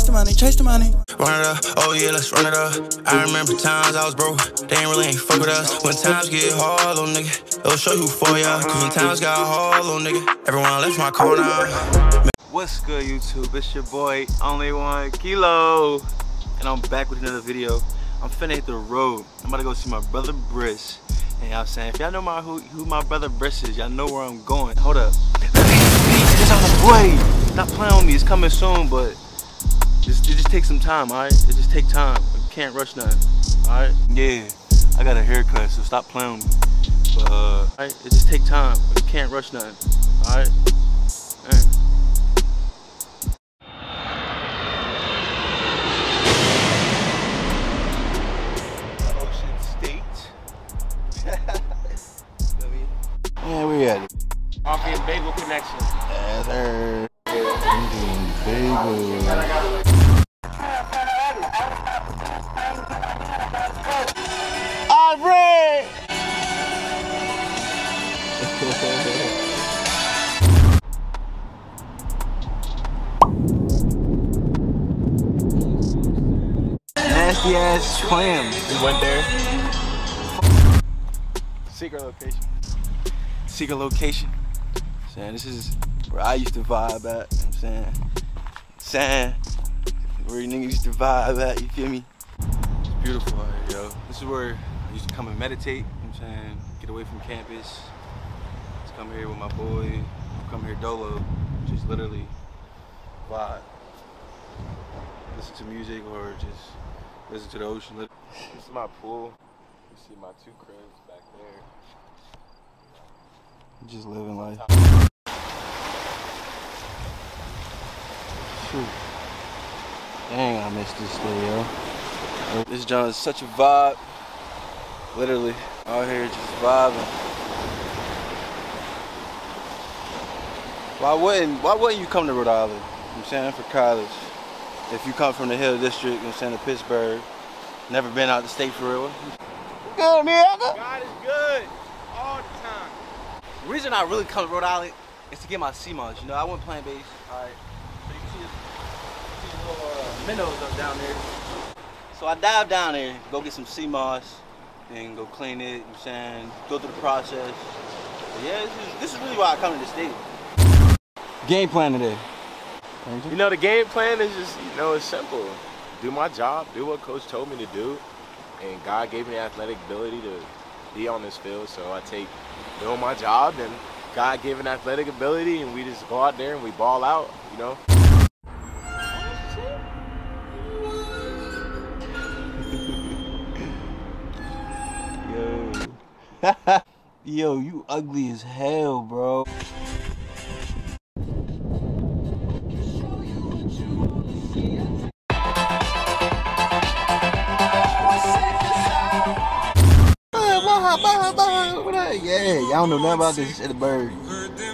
chase the money, chase the money. Run it up, oh yeah, let's run it up. I remember times I was broke, they ain't really ain't fuck with us. When times get hard, little nigga, it'll show you for ya. Cause when times got hard, little nigga, everyone left my corner. What's good, YouTube? It's your boy, Only One Kelo. And I'm back with another video. I'm finna hit the road. I'm about to go see my brother Briss. And y'all saying, if y'all know my who, who my brother Briss is, y'all know where I'm going. Hold up. It's on the way. Stop playing with me. It's coming soon, but just, it just takes some time, alright? It just take time. You can't rush nothing, alright? Yeah, I got a haircut, so stop playing with me. But, uh, alright, it just take time. You can't rush nothing, alright? Man. Ocean State. yeah, we at it. Coffee and bagel connection. Yes, sir. Bagel. Nasty ass clam. We went there. Secret location. secret location. I'm Saying this is where I used to vibe at. You know what I'm saying, saying where niggas used to vibe at. You feel me? It's beautiful out here, yo. This is where I used to come and meditate. You know I'm saying, get away from campus. Just come here with my boy. Come here dolo. Just literally vibe. Listen to music or just listen to the ocean. This is my pool. You see my two cribs back there. Just living life. Shoot. Dang, I missed this day, yo. This joint is such a vibe. Literally, out here just vibing. Why wouldn't why wouldn't you come to Rhode Island? You know what I'm saying for college. If you come from the Hill District, you know what I'm saying, to Pittsburgh, never been out the state for real. Good, man. God is good all the time. The reason I really come to Rhode Island is to get my sea moss. You know, I went plant based. All right. So you can see, see the little uh, minnows up down there. So I dive down there, go get some sea moss, and go clean it. You know what I'm saying, go through the process. But yeah, this is, this is really why I come to the state. Game plan today. You know, the game plan is just, you know, it's simple. Do my job, do what coach told me to do. And God gave me the athletic ability to be on this field. So I take doing my job and God given athletic ability and we just go out there and we ball out, you know. Yo. Yo, you ugly as hell, bro. Yeah, y'all know nothing about this shit, bird.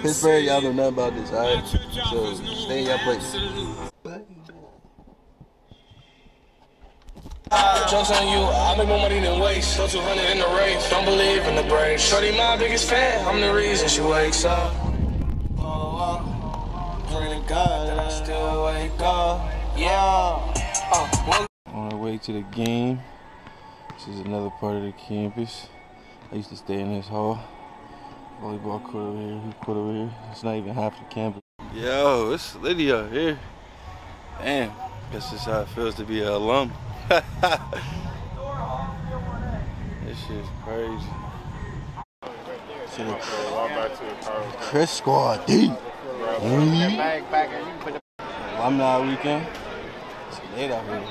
Pittsburgh, y'all know nothing about this, alright? So stay in your place. Jokes on you, I make more money than waste. Those 200 in the race, don't believe in the break. Shorty, my biggest fan, I'm the reason she wakes up. Oh, oh. pray to God that I still wake up. Yeah. One On our way to the game. This is another part of the campus. I used to stay in this hall. Volleyball court over here, hoop court over here. It's not even half the campus. Yo, it's Lydia here. Damn, guess this is how it feels to be an alum. this shit's crazy. See the Chris Squad deep. Alumni weekend. It's late out here.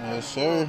Yes, sir.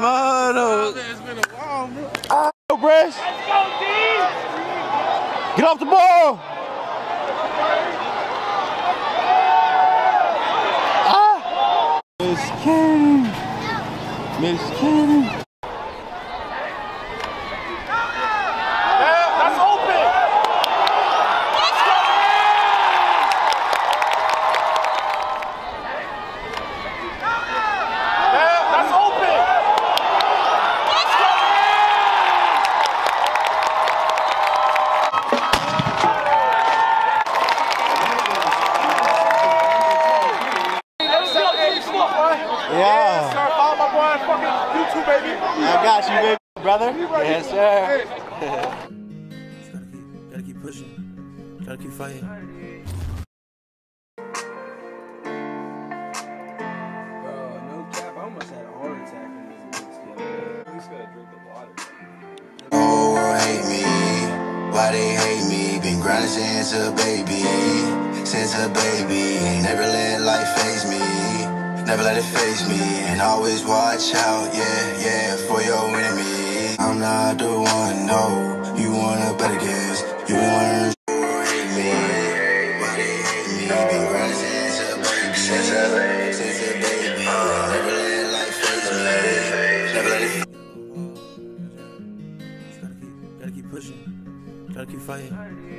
Mono. Oh. It's been a while, bro. Oh, Bresh. Let's go, D. Get off the ball. I got you, baby, brother. Yes, sir. Gotta keep, gotta keep pushing. Gotta keep fighting. Bro, no cap, I almost had a heart attack in this bitch the other day. I just gotta drink the water. whole world hate me. Why they hate me? Been grinding since a baby, since a baby. Ain't never let life faze me, never let it faze me. And always watch out, yeah, yeah, for your enemy. I'm not the one, no. You wanna better guess? You hate me? Why they hate me? Been grinding since a baby, since a baby, since a baby. Never let life faze me, never let it. Gotta keep, gotta keep pushing. Gotta keep fighting.